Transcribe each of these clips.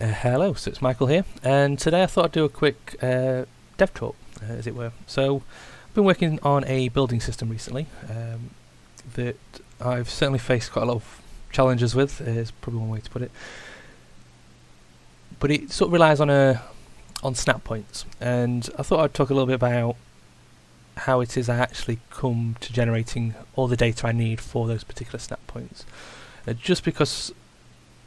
Uh, hello, so it's Michael here, and today I thought I'd do a quick uh, dev talk, uh, as it were. So, I've been working on a building system recently um, that I've certainly faced quite a lot of challenges with, is probably one way to put it. But it sort of relies on a on snap points, and I thought I'd talk a little bit about how it is I actually come to generating all the data I need for those particular snap points. Uh, just because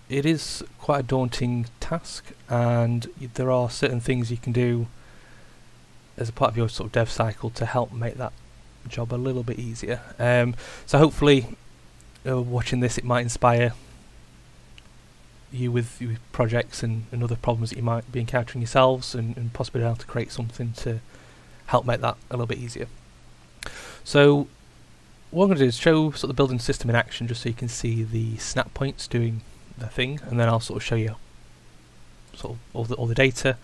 it is quite a daunting task, and there are certain things you can do as a part of your sort of dev cycle to help make that job a little bit easier. Um, so hopefully, uh, watching this, it might inspire you with, projects and, and other problems that you might be encountering yourselves, and, and possibly how to create something to help make that a little bit easier. So what I'm going to do is show sort of the building system in action just so you can see the snap points doing their thing and then I'll sort of show you sort of all the, all the data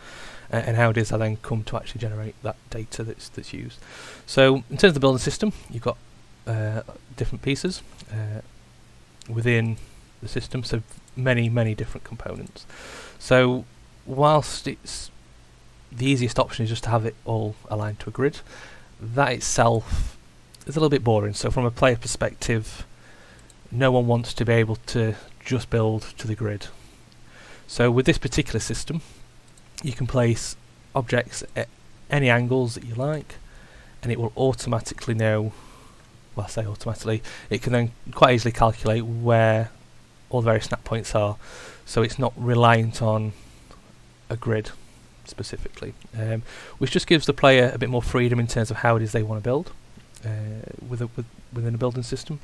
uh, and how it is I then come to actually generate that data that's, that's used. So in terms of the building system you've got uh, different pieces uh, within the system so many many different components. So whilst it's the easiest option is just to have it all aligned to a grid. That itself is a little bit boring. So from a player perspective, no one wants to be able to just build to the grid. So with this particular system, you can place objects at any angles that you like, and it will automatically know. Well, I say automatically. It can then quite easily calculate where all the various snap points are, so it's not reliant on a grid specifically, um, which just gives the player a bit more freedom in terms of how it is they want to build uh, with a, with, within a building system.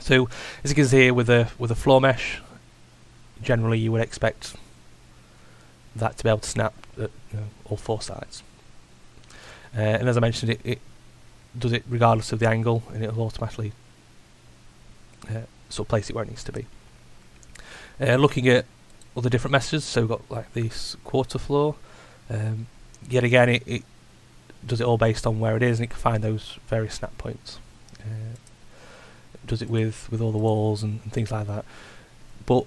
So, as you can see here, with a with a floor mesh, generally you would expect that to be able to snap at you know, all four sides. Uh, and as I mentioned, it, it does it regardless of the angle, and it will automatically uh, sort of place it where it needs to be. Uh, looking at all the different meshes, so we've got like this quarter floor. Um, yet again, it, it does it all based on where it is, and it can find those various snap points. Does it with with all the walls and, and things like that. But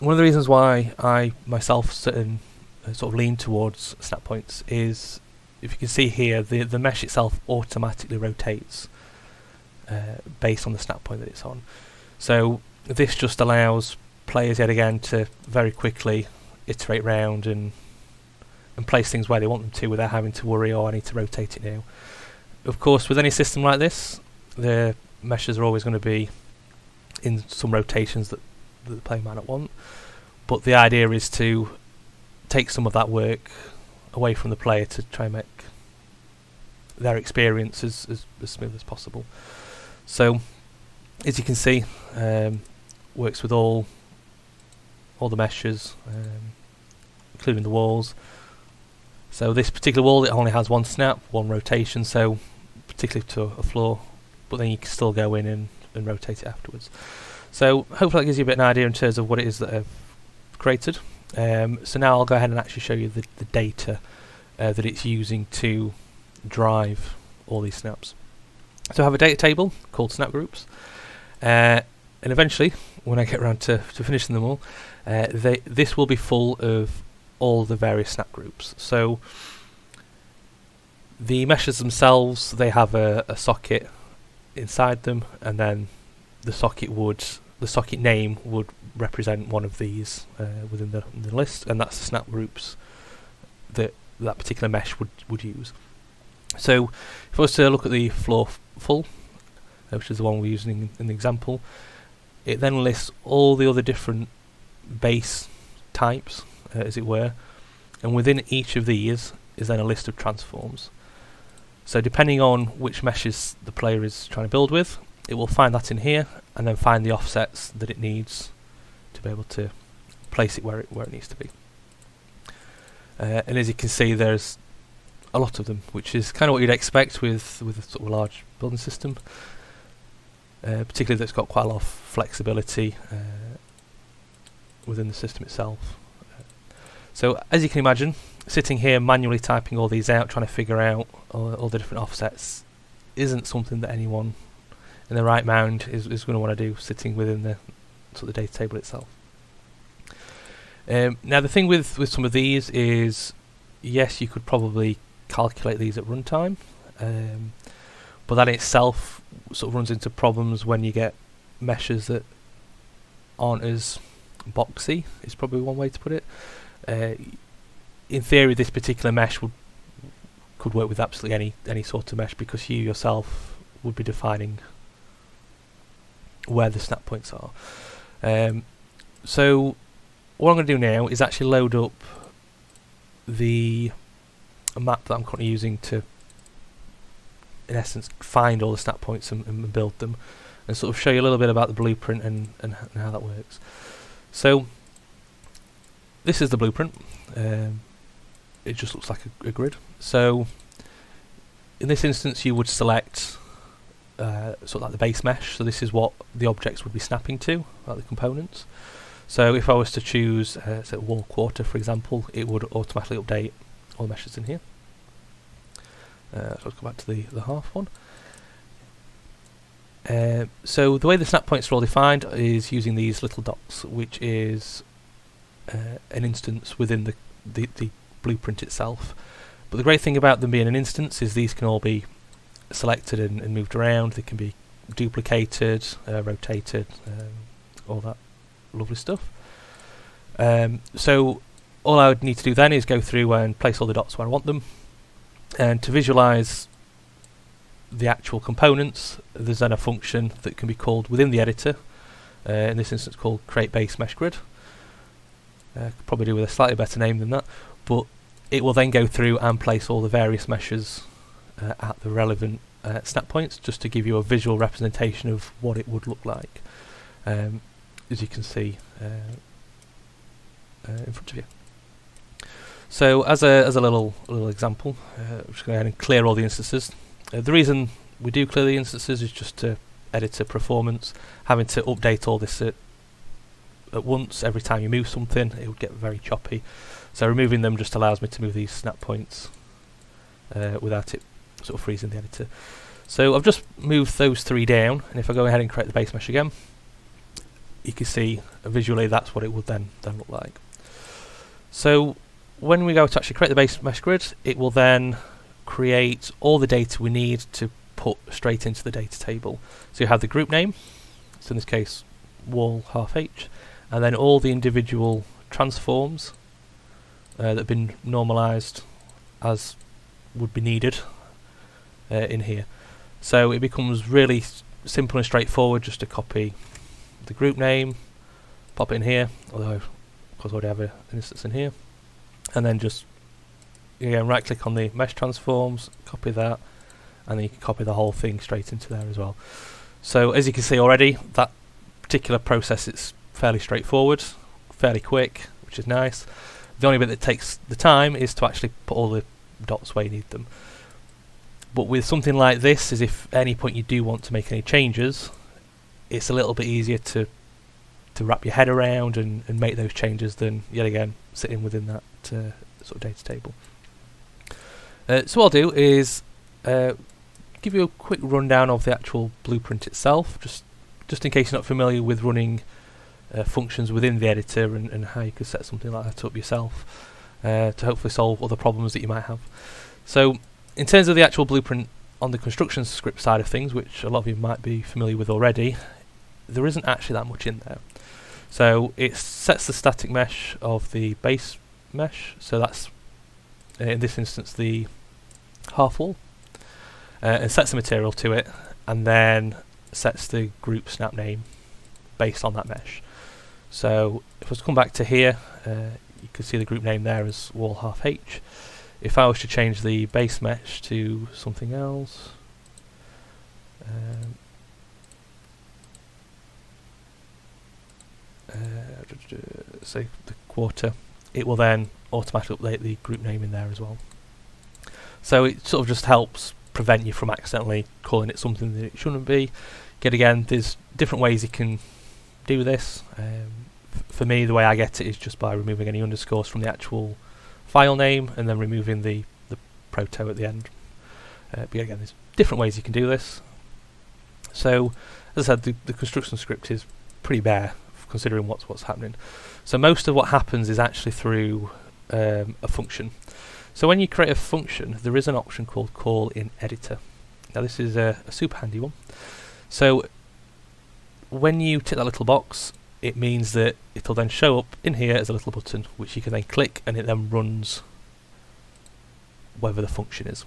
one of the reasons why I myself uh, sort of lean towards snap points is if you can see here, the the mesh itself automatically rotates uh, based on the snap point that it's on. So this just allows players yet again to very quickly iterate round and and place things where they want them to without having to worry, oh, I need to rotate it now. Of course, with any system like this, the meshes are always going to be in some rotations that, that the player might not want. But the idea is to take some of that work away from the player to try and make their experience as, as, as smooth as possible. So, as you can see, um, works with all all the meshes, um, including the walls. So this particular wall, it only has one snap, one rotation, so particularly to a floor, but then you can still go in and, and rotate it afterwards. So hopefully that gives you a bit of an idea in terms of what it is that I've created. Um, so now I'll go ahead and actually show you the, the data uh, that it's using to drive all these snaps. So I have a data table called snap groups, uh, and eventually, when I get around to, to finishing them all, uh, they, this will be full of all the various snap groups. So the meshes themselves, they have a, a socket inside them, and then the socket would the socket name would represent one of these uh, within the, the list, and that's the snap groups that that particular mesh would would use. So if I was to look at the floor full, uh, which is the one we're using in, in the example, it then lists all the other different base types, uh, as it were, and within each of these is then a list of transforms. So depending on which meshes the player is trying to build with, it will find that in here and then find the offsets that it needs to be able to place it where it where it needs to be. Uh, and as you can see, there's a lot of them, which is kind of what you'd expect with with a sort of large building system. Uh, particularly that's got quite a lot of flexibility uh, within the system itself. Uh, so as you can imagine, sitting here manually typing all these out, trying to figure out all, all the different offsets, isn't something that anyone in the right mind is, is going to want to do sitting within the sort of data table itself. Um, now the thing with, with some of these is, yes, you could probably calculate these at runtime, um, but that itself sort of runs into problems when you get meshes that aren't as boxy. Is probably one way to put it. Uh, in theory, this particular mesh would could work with absolutely any any sort of mesh because you yourself would be defining where the snap points are. Um, so what I'm going to do now is actually load up the map that I'm currently using to, in essence, find all the snap points and, and build them, and sort of show you a little bit about the blueprint and, and, and how that works. So this is the blueprint. Um, it just looks like a, a, grid. So in this instance, you would select uh, sort of like the base mesh. So this is what the objects would be snapping to, like the components. So if I was to choose, uh, say, wall quarter, for example, it would automatically update all the meshes in here. Uh, so let's go back to the, the half one. Uh, so the way the snap points are all defined is using these little dots, which is uh, an instance within the, the, the blueprint itself. But the great thing about them being an instance is these can all be selected and, and moved around. They can be duplicated, uh, rotated, um, all that lovely stuff. Um, so all I would need to do then is go through and place all the dots where I want them. And to visualize the actual components, there's then a function that can be called within the editor, uh, in this instance called create base mesh grid. Uh, could probably do with a slightly better name than that, but it will then go through and place all the various meshes uh, at the relevant uh, snap points just to give you a visual representation of what it would look like. Um, as you can see uh, uh, in front of you. So as a as a little little example, uh, I'm just going to go ahead and clear all the instances. Uh, the reason we do clear the instances is just to editor performance. Having to update all this at, at once every time you move something, it would get very choppy. So removing them just allows me to move these snap points uh, without it sort of freezing the editor. So I've just moved those three down, and if I go ahead and create the base mesh again, you can see visually that's what it would then then look like. So when we go to actually create the base mesh grid, it will then create all the data we need to put straight into the data table. So you have the group name, so in this case wall half h, and then all the individual transforms uh, that have been normalized as would be needed uh, in here. So it becomes really simple and straightforward just to copy the group name, pop it in here, although of course I already have an instance in here, and then just again right click on the mesh transforms, copy that, and then you can copy the whole thing straight into there as well. So as you can see already, that particular process is fairly straightforward, fairly quick, which is nice. The only bit that takes the time is to actually put all the dots where you need them. But with something like this, is if at any point you do want to make any changes, it's a little bit easier to to wrap your head around and, and make those changes than yet again sitting within that uh, sort of data table. Uh, so what I'll do is uh, give you a quick rundown of the actual blueprint itself, just just in case you're not familiar with running uh, functions within the editor and, and how you could set something like that up yourself uh, to hopefully solve other problems that you might have. So in terms of the actual blueprint on the construction script side of things, which a lot of you might be familiar with already, there isn't actually that much in there. So it sets the static mesh of the base mesh, so that's uh, in this instance the half wall, uh, and sets the material to it, and then sets the group snap name based on that mesh. So if I was to come back to here, uh, you can see the group name there as wall half h. If I was to change the base mesh to something else, um, uh, say the quarter, it will then automatically update the group name in there as well. So it sort of just helps prevent you from accidentally calling it something that it shouldn't be. Yet again, there's different ways you can do this. Um, for me, the way I get it is just by removing any underscores from the actual file name and then removing the, the proto at the end. Uh, but again, there's different ways you can do this. So, as I said, the, the construction script is pretty bare considering what's what's happening. So most of what happens is actually through um, a function. So when you create a function, there is an option called call in editor. Now this is a, a super handy one. So when you tick that little box, it means that it'll then show up in here as a little button, which you can then click, and it then runs whatever the function is.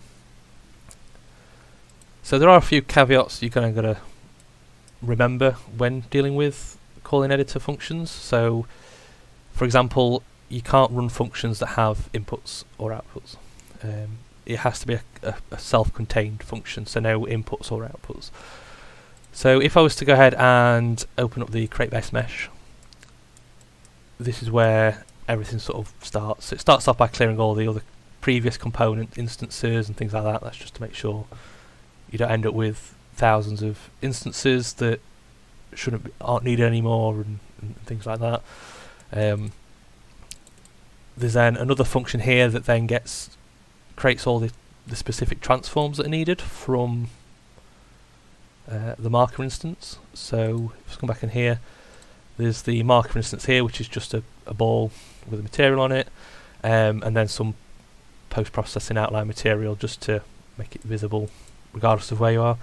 So there are a few caveats you're kind of got to remember when dealing with calling editor functions. So, for example, you can't run functions that have inputs or outputs. Um, it has to be a, a, a self-contained function, so no inputs or outputs. So if I was to go ahead and open up the create base mesh, this is where everything sort of starts. It starts off by clearing all the other previous component instances and things like that. That's just to make sure you don't end up with thousands of instances that shouldn't be, aren't needed anymore and, and things like that. Um, there's then another function here that then gets creates all the, the specific transforms that are needed from uh, the marker instance. So let's come back in here. There's the marker instance here, which is just a, a ball with a material on it, um, and then some post-processing outline material just to make it visible regardless of where you are.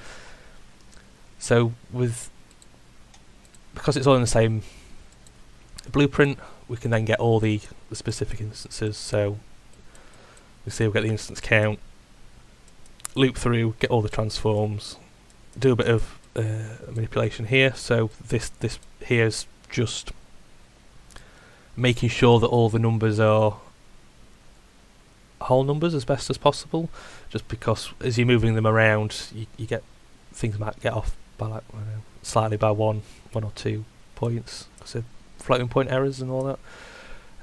So with because it's all in the same blueprint, we can then get all the, the specific instances. So we see we'll get the instance count, loop through, get all the transforms, do a bit of uh, manipulation here. So this this here is just making sure that all the numbers are whole numbers as best as possible. Just because as you're moving them around, you, you get things might get off by like know, slightly by one one or two points because of floating point errors and all that.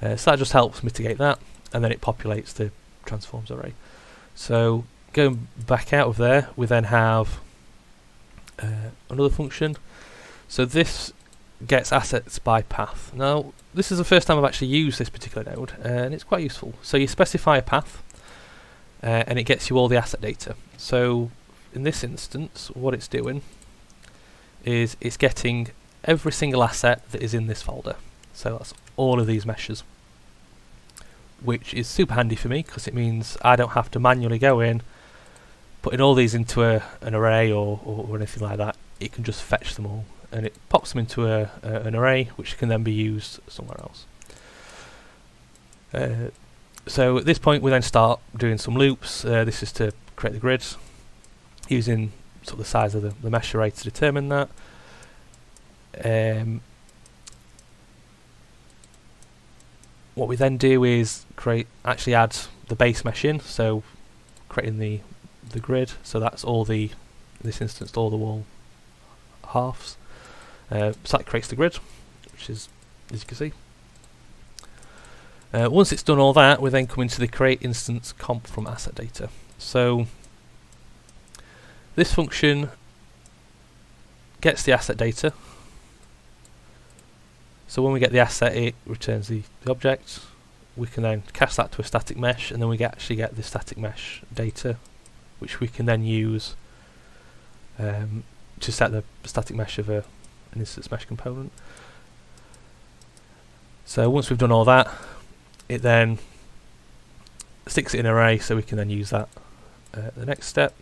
Uh, so that just helps mitigate that, and then it populates the transforms array. So going back out of there, we then have uh, another function. So this gets assets by path. Now, this is the first time I've actually used this particular node, uh, and it's quite useful. So you specify a path, uh, and it gets you all the asset data. So in this instance, what it's doing is it's getting every single asset that is in this folder. So that's all of these meshes, which is super handy for me because it means I don't have to manually go in, putting all these into a, an array or, or, anything like that. It can just fetch them all and it pops them into a, a, an array which can then be used somewhere else. Uh, so at this point we then start doing some loops. Uh, this is to create the grids using sort of the size of the, the mesh array to determine that. Um, what we then do is create actually add the base mesh in, so creating the the grid. So that's all the this instance all the wall halves. Uh, so that creates the grid, which is, as you can see. Uh, once it's done all that, we then come into the create instance comp from asset data. So this function gets the asset data. So when we get the asset, it returns the, the object. We can then cast that to a static mesh, and then we actually get the static mesh data, which we can then use um, to set the static mesh of a an instance mesh component. So once we've done all that, it then sticks it in an array so we can then use that uh, the next step.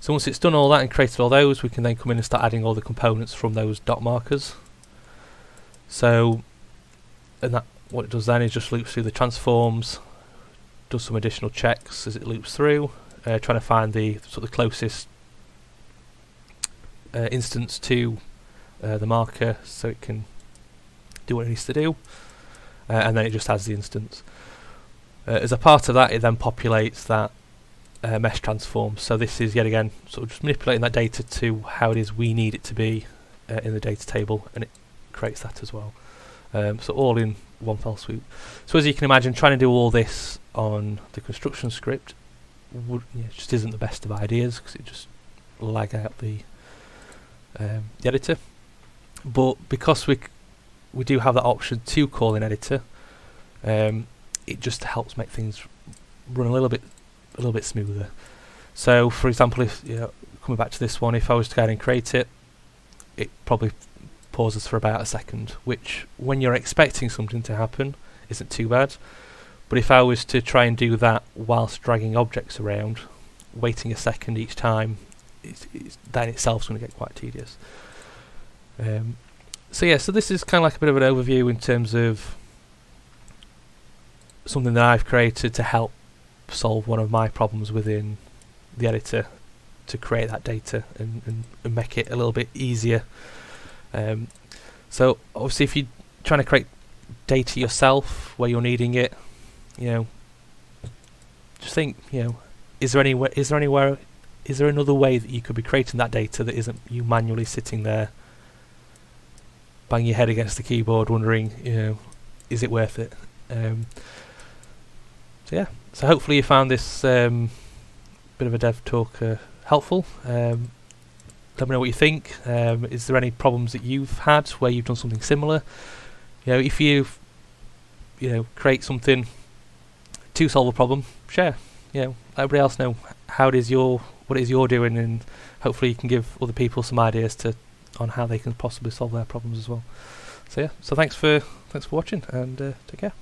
So once it's done all that and created all those, we can then come in and start adding all the components from those dot markers. So, and that what it does then is just loops through the transforms, does some additional checks as it loops through, uh, trying to find the sort of closest uh, instance to uh, the marker so it can do what it needs to do uh, and then it just has the instance. Uh, as a part of that it then populates that mesh transform so this is yet again sort of just manipulating that data to how it is we need it to be in the data table and it creates that as well. Um, so all in one fell swoop. So as you can imagine trying to do all this on the construction script would, yeah, just isn't the best of ideas because it just lag out the um, the editor but because we we do have that option to call in editor, um, it just helps make things run a little bit a little bit smoother. So, for example, if you know, coming back to this one, if I was to go and create it, it probably pauses for about a second, which when you're expecting something to happen isn't too bad. But if I was to try and do that whilst dragging objects around, waiting a second each time, it's, it's, that in itself is going to get quite tedious. Um, so yeah, so this is kind of like a bit of an overview in terms of something that I've created to help solve one of my problems within the editor to create that data and, and, and make it a little bit easier. Um, so obviously, if you're trying to create data yourself where you're needing it, you know, just think, you know, is there any way, is there anywhere is there another way that you could be creating that data that isn't you manually sitting there banging your head against the keyboard wondering, you know, is it worth it? Um, so yeah, so hopefully you found this um, bit of a dev talk uh, helpful. Um, let me know what you think. Um, is there any problems that you've had where you've done something similar? You know, if you you know create something to solve a problem, share. You know, let everybody else know how it is your what it is you're doing, and hopefully you can give other people some ideas to on how they can possibly solve their problems as well. So yeah, so thanks for thanks for watching, and uh, take care.